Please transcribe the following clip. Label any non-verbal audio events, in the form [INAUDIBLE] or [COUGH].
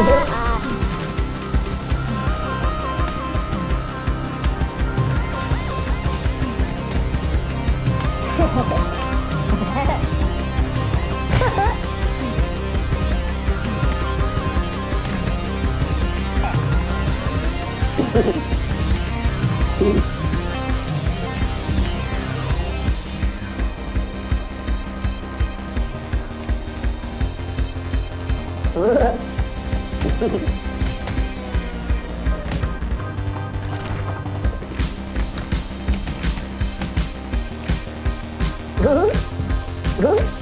Ugh. [LAUGHS] Good? Good?